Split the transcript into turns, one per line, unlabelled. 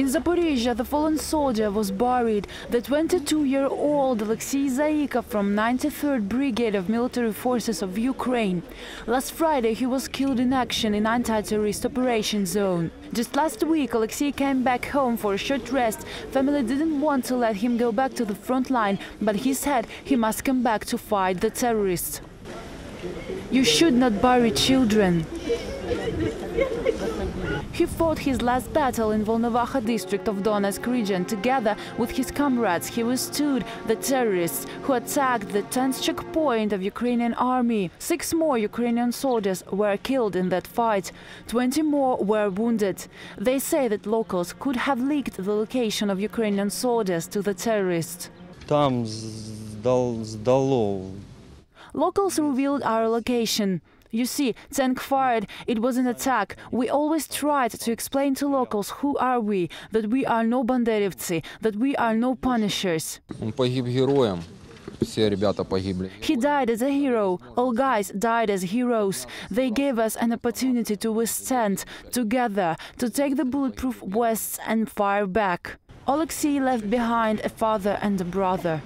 In Zaporizhia, the fallen soldier was buried. The 22-year-old Oleksiy Zayika from 93rd Brigade of Military Forces of Ukraine. Last Friday, he was killed in action in anti-terrorist operation zone. Just last week, Alexei came back home for a short rest. Family didn't want to let him go back to the front line, but he said he must come back to fight the terrorists. You should not bury children. He fought his last battle in Volnovakha district of Donetsk region. Together with his comrades, he withstood the terrorists who attacked the 10th checkpoint of Ukrainian army. Six more Ukrainian soldiers were killed in that fight. 20 more were wounded. They say that locals could have leaked the location of Ukrainian soldiers to the terrorists.
Там здал, сдало.
Locals revealed our location. You see, tank fired. it was an attack. We always tried to explain to locals who are we, that we are no banderovцы, that we are no punishers. He died as a hero. All guys died as heroes. They gave us an opportunity to withstand, together, to take the bulletproof vests and fire back. Oleksiy left behind a father and a brother.